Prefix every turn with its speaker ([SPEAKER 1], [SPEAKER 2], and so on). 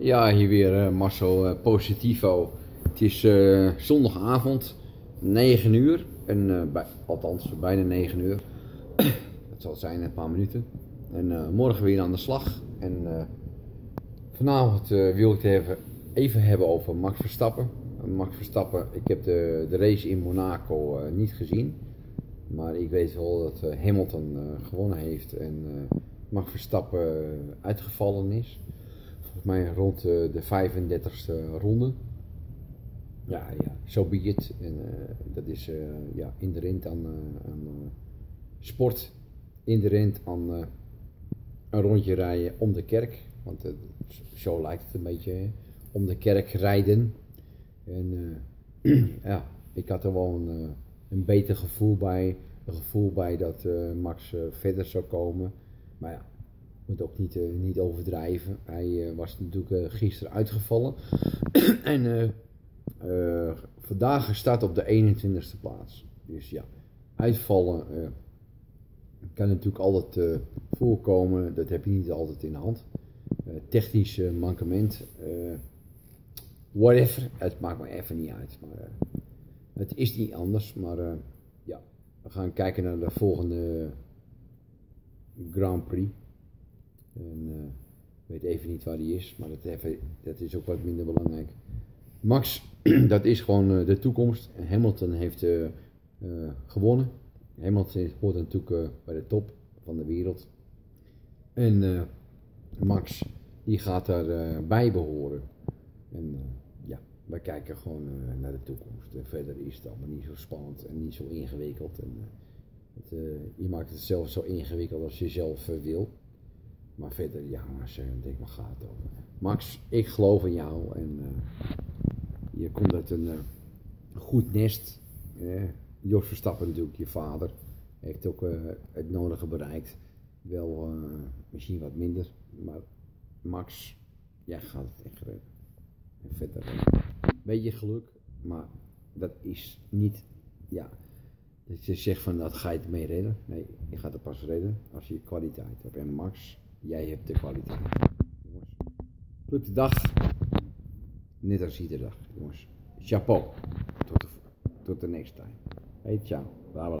[SPEAKER 1] Ja, hier weer Marcel uh, Positivo. Het is uh, zondagavond, 9 uur. En, bij, althans, bijna 9 uur. Het zal zijn, een paar minuten. En morgen weer aan de slag. En vanavond wil ik het even, even hebben over Max Verstappen. Max Verstappen, ik heb de, de race in Monaco niet gezien. Maar ik weet wel dat Hamilton gewonnen heeft en Max Verstappen uitgevallen is volgens mij rond de, de 35ste ronde. Ja, ja, zo so be it. En uh, dat is uh, ja, inderend aan, aan sport, inderend aan een rondje rijden om de kerk. Want zo lijkt het een beetje, hè? om de kerk rijden. En ja, ik had er wel een, een beter gevoel bij. Een gevoel bij dat Max verder zou komen. Maar ja, moet ook niet, uh, niet overdrijven. Hij uh, was natuurlijk uh, gisteren uitgevallen. en vandaag staat op de 21ste plaats. Dus ja, uitvallen kan natuurlijk altijd voorkomen. Dat heb je niet altijd in de hand. technisch mankement. whatever. Het maakt me even niet uit. Maar, het is niet anders. Maar ja, we gaan kijken naar de volgende Grand Prix. En uh, weet even niet waar die is, maar dat, even, dat is ook wat minder belangrijk. Max, dat is gewoon uh, de toekomst. Hamilton heeft uh, gewonnen. Hamilton hoort natuurlijk bij de top van de wereld. En Max, die gaat daarbij bij behoren. En ja, wij kijken gewoon naar de toekomst. En verder is het allemaal niet zo spannend en niet zo ingewikkeld. En, het, je maakt het zelf zo ingewikkeld als je zelf wil. Maar verder, ja, denk maar gaat over. Max, ik geloof in jou en uh, je komt uit een uh, goed nest. Uh, Jos Verstappen natuurlijk, je vader, heeft ook het nodige bereikt. Wel misschien wat minder, maar Max, jij gaat het echt redden. En verder, een beetje geluk, maar dat is niet, ja, dat je zegt van dat ga je het mee redden. Nee, je gaat het pas redden als je kwaliteit hebt. En Max, Jij hebt de kwaliteit. Jongens, de dag. Net als iedere dag, jongens. Chapeau. Tot de, tot de next time. Hey, ciao.